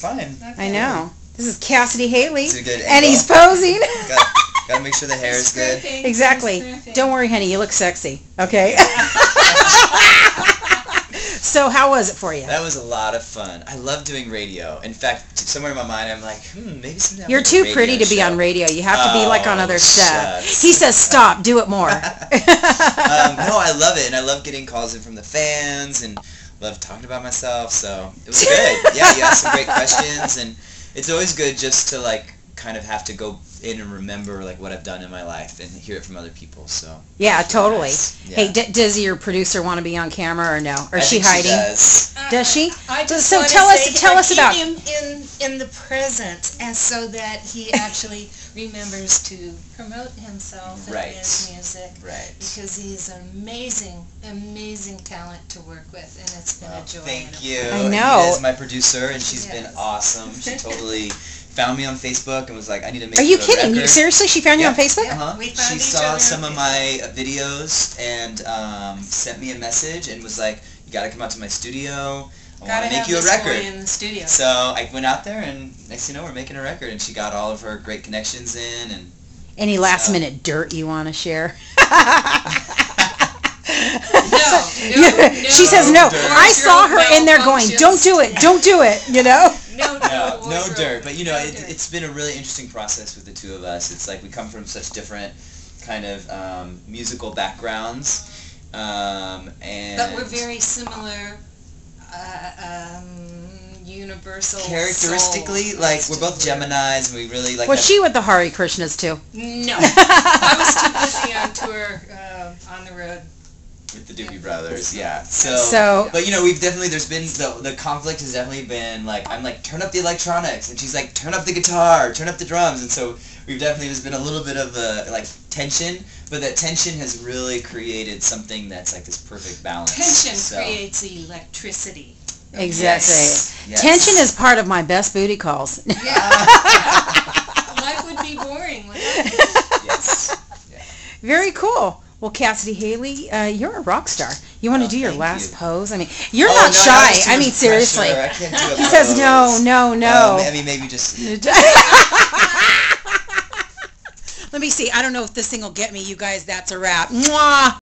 That's fine. I know. This is Cassidy Haley, It's a good and angle. he's posing. Got, gotta make sure the hair is good. Exactly. Don't worry, honey. You look sexy. Okay. so how was it for you? That was a lot of fun. I love doing radio. In fact, somewhere in my mind, I'm like, hmm, maybe someday. I'll You're make a too radio pretty to be show. on radio. You have to be like on Oh, other stuff. shucks. He says, "Stop. Do it more." um, no, I love it, and I love getting calls in from the fans, and love talking about myself. So it was good. Yeah, you asked some great questions, and it's always good just to like kind of have to go in and remember like what I've done in my life and hear it from other people. So yeah, totally. nice. Yeah. Hey, d- does your producer want to be on camera or no? Or I is she think hiding? does. Does she? I just So wanna tell us- tell uh, us about- him in in the present, and so that he actually remembers to promote himself Right. and his music. Right. Because he's an amazing, amazing talent to work with, and it's been Well, a joy. thank you. I And know. Nina is my producer, and she's been awesome. She totally found me on Facebook and was like, "I need to make Are you kidding? You, seriously? She found you on Facebook? Yeah. Uh-huh. We found she each saw other on some of my videos and um, sent me a message and was like, "You got to come out to my studio. I want to make you a this boy record." in the studio. So I went out there, and next thing you know, we're making a record. And she got all of her great connections in, and Any last So- minute dirt you want to share? no, she says no. I saw her in there going, "Don't do it, don't do it," you know. No, no, no dirt. But you know, no it, it's been a really interesting process with the two of us. It's like we come from such different kind of um, musical backgrounds, um, and But we're very similar, uh, um, universal. characteristically souls. like we're both. Gemini's, and we really like. Was have- she with the Hare Krishnas too? No, I was too busy on tour, uh, on the road. With the Doobie Brothers? Yeah. So. So But you know, we've definitely there's been the the conflict has definitely been like I'm like turn up the electronics and she's like turn up the guitar, turn up the drums, and so we've definitely there's been a little bit of a like tension, but that tension has really created something that's like this perfect balance. Tension So- creates electricity. exactly. Yes, yes. Tension is part of my best booty calls. Yeah. Life would be boring without it. Yes. Very cool. Well, Cassidy Haley, uh, you're a rock star. You want to Oh, do your thank last you. pose? I mean, you're Oh, not no, that shy. was too I mean, much seriously. pressure. I can't do a He says no, pose. no, no. Um, I mean, maybe just. Let me see. I don't know if this thing will get me, you guys. That's a wrap. Mwah.